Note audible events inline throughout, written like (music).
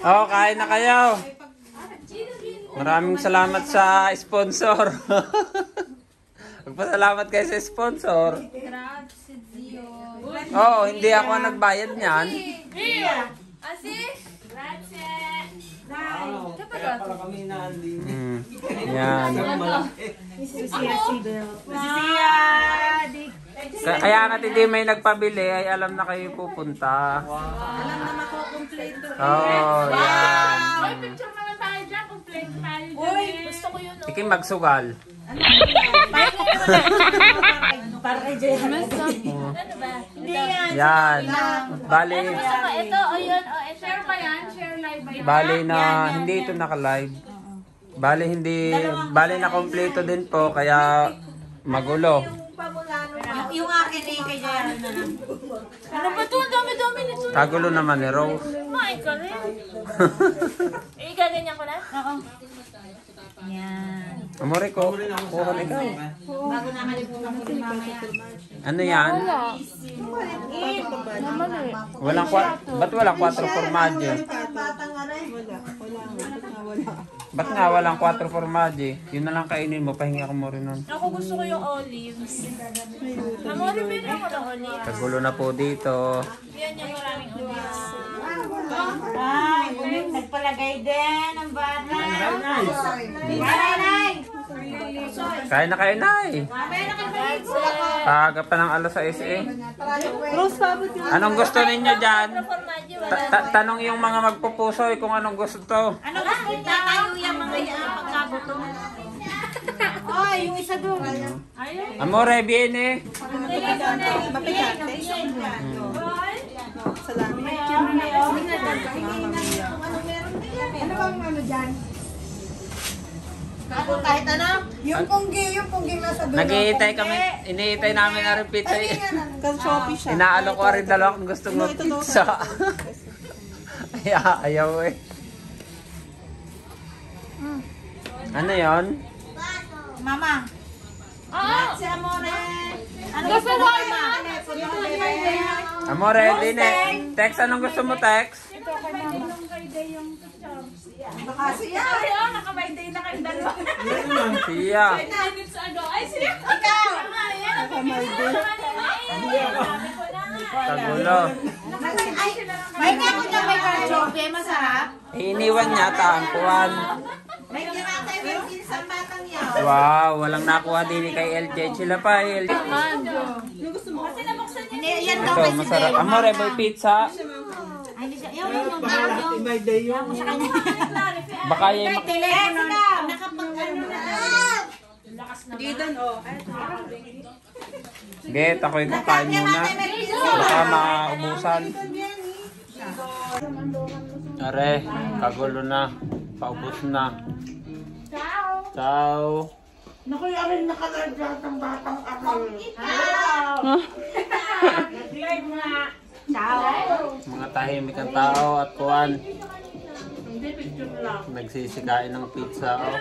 Oh, kain na kayo. Maraming salamat sa sponsor. (laughs) Magpasalamat kayo sa sponsor. Oh, hindi ako nagbayad niyan. Asi? Hmm. Yan. Ka- Kaya nga hindi may nagpabili ay alam na kayo pupunta. Alam na makukumpleto. Oh, yan. Ay, picture naman tayo dyan. Complete tayo dyan. Gusto ko yun. Sige magsugal. (laughs) Para kay Jehan. Ano ba? Hindi yan. Yan. Bali, Gusto ko ito. O yun. O, ito. Share ba yan? Share live ba yan? bali na hindi ito naka-live. Bali hindi, bali na kompleto din po kaya magulo. Yung akin eh, kay Jehan na lang. Ano ba ito? Ang dami-dami nito. Kagulo naman ni Rose. Kumain ka rin. Eh, gaganyan ko na? Oo. Yan. Amore ko, kuha na ikaw. Bago na kalimutan ko rin mamaya. Ano yan? Walang kwa, ba't walang 4 formaggio? Ba't nga walang 4 formaggio? Yun na lang kainin mo, pahinga ko mo rin nun. Ako gusto ko yung olives. Amore, pwede ako ng olives. Kagulo na po dito. Yan yung maraming olives. Ay, nagpalagay din ang bata. Nanay! Kain na kayo na eh. Aga pa ng alas 6 eh. Anong gusto ninyo dyan? Ta- ta- tanong yung mga magpupusoy kung anong gusto. Ano gusto niya? Tayo yung mga yan pagkagutom. (laughs) Ay, yung isa doon. Amore, viene. Ako kahit ano. Yung punggi, yung punggi nasa dulo. Nag-iitay kami, iniitay namin na rin pizza. eh. Kan-shopee siya. Inaalo ko rin dalawa kung gusto mo pizza. (laughs) Ay, ayaw eh. Ano yon? Mama. Oo. Si Amore. Ano Gusto mo na? Amore, dine. Tex, anong gusto mo, Tex? Baka siya. Ay, oh, nakabay-day na kayong dalawa. Siya. minutes ago. Ay. Ikaw! May nga ko niya may karchope. Masarap. Iniwan niya, tangkuhan. May kinatay may pinsang batang yan. Wow, walang nakuha din kay LJ. Sila pa, eh, LJ. Ito, masarap. Amore, boy pizza. Ay, hindi siya. Yung, yung, yung. May day yun. Sa kanya. Baka yung... Telepono na. Nakapag ano na. Get, ako'y kakain muna. Baka maubusan. Are, kagulo na. Paubos na. Ciao. Ciao. Naku, yung arin nakalargat ang batang ako. Mga tahimik ang tao at kuwan. Nagsisikain ng pizza. Oh.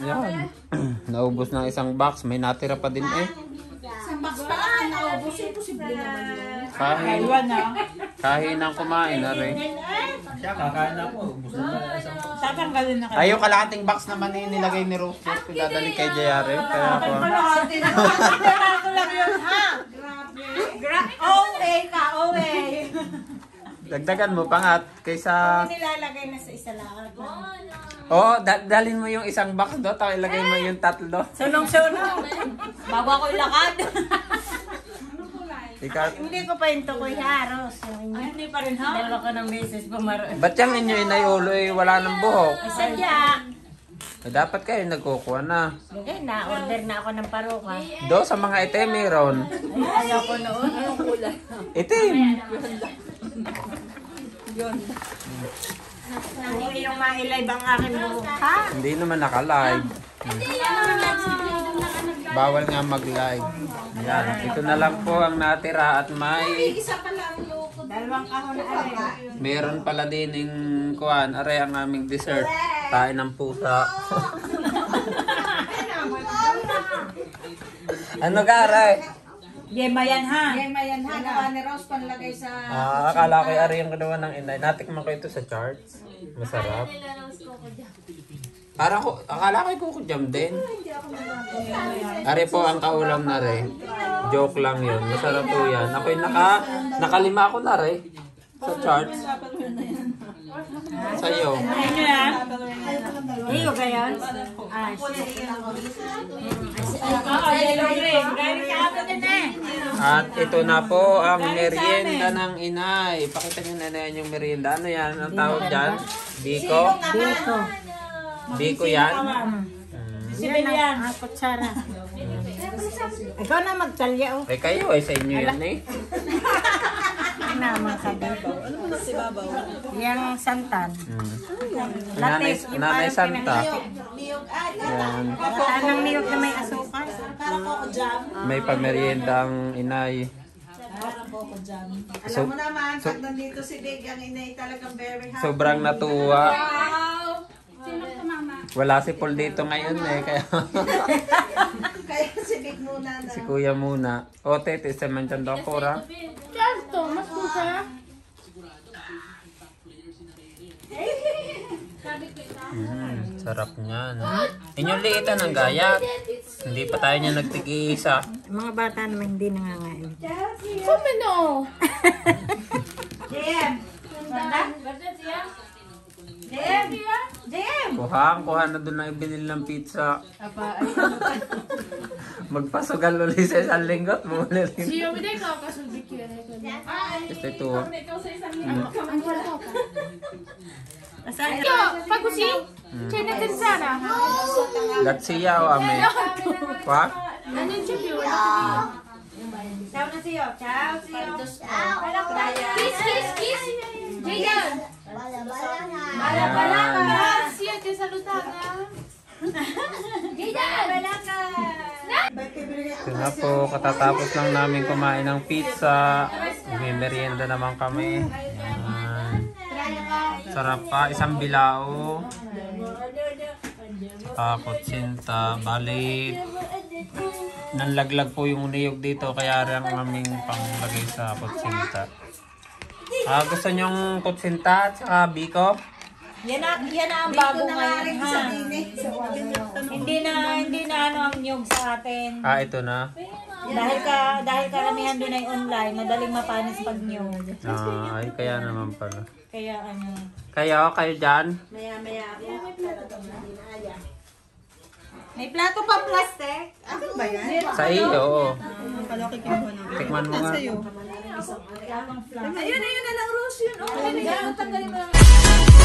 (clears throat) Nakabay-day na sila. Yan. Naubos ng isang box. May natira pa din eh. Sa box pa lang, naubos. Imposible naman yun. Kahin. Kahin ang kumain na rin. Siya, kakain na po. Isang Tatanggalin na Ay, yung kalahating box naman eh, nilagay ni Rose. Just dadali kay JR eh. Kaya ako. Ito lang yun, ha? Grabe. Owe ka, owe. Dagdagan mo pa nga at kaysa... Nilalagay na sa isa lang. Oo, oh, da- dalhin mo yung isang box do, tapos ilagay mo yung tatlo. Sunong-sunong. Bago ako ilakad. (laughs) Ikaw, Hindi ko pa yung tukoy ha, Ros. Yung inyo. Hindi pa rin ha? Dalawa ka ng beses pumaro. ba't yung inyo inayulo eh, wala ng buhok? Sadya. Eh, dapat kayo nagkukuha na. Eh, na-order na ako ng paruka. Do, sa mga item meron. Ayaw ko noon. Anong kulay? Hindi yung mailive ang akin buhok. Ha? Hindi naman naka-live. Bawal nga mag-live. Yan, ito na lang po ang natira at may Dalawang kahon na meron pala din yung kuan, are ang aming dessert. Tain ng pusa. (laughs) ano ka, aray? Yema yan ha. Yema yan ha, gawa ni Rose panlagay sa... Ah, akala ko ari yung ginawa ng inay. Natikman ko ito sa charts. Masarap. Parang ko, akala ko yung kuko jam din. Ari po ang kaulam na re. Joke lang yun. Masarap po yan. Ako'y naka, nakalima ako na re. Sa charts. Sa'yo. Ano yan? Ah, eh. At ito na po ang merienda ng inay. Pakita nyo na na yan yung merienda. Ano yan? Ang tawag dyan? Biko? Dito. Biko yan? Sibil yan. Ah, kutsara. Ikaw na magtalya oh. Eh kayo eh, sa inyo yan eh. Naman sa dito. Si Babaw? Yang santan. Hmm. Nanay, nanay Santa. Niyog ay, Yan. Tanang niyog na may asukal. parang coco jam. May pameriendang inay. Jam. Alam So- mo naman, pag nandito si Big, ang inay talagang very happy. Sobrang natuwa. Wala si Paul dito ngayon eh. Kaya (laughs) Kaya si Big muna na. si kuya muna. O tete, sa manjan daw ko ra. Chasto, mas kusa. Mm, sarap niyan. Inyong liitan ng gayat. Hindi pa tayo niya nagtig-iisa. Mga bata naman hindi nangangain. Kumino. JM! JM! JM! Kuhang, kuha na doon na ibinil ng pizza. (laughs) Magpasugal ulit sa isang linggot. Muna rin. Siya, hindi ka kasulbik yun. Ito ito. Ito, pagusi. Siya na kansara. Gatsiya o ame. Kwa? Ano yung chip yun? Ciao na siyo. Ciao siyo. Kiss, kiss, kiss. Jayan. Ayan. Siya, te salutana. Ito na po, katatapos lang namin kumain ng pizza. May merienda naman kami. Sarap pa, isang bilao. Takot sinta, bali. Nanlaglag po yung niyog dito, kaya rin ang aming panglagay sa kutsinta. Ah, gusto nyong kutsinta at saka biko? Yan na, yan na ang bago ngayon ha. dinig. Hindi na, hindi na ano ang nyog sa atin. Ah, ito na. Dahil ka, dahil karamihan doon ay online, madaling mapanis pag nyog. Ah, ay, kaya naman pala. Kaya ano, Kayo, kayo dyan? Maya maya. May plato pa plastic. Ako ba yan? Sa iyo, oo. Tikman mo nga. Ayun, ayun na lang, Rose. Yun. Oh, tanggalin mo lang.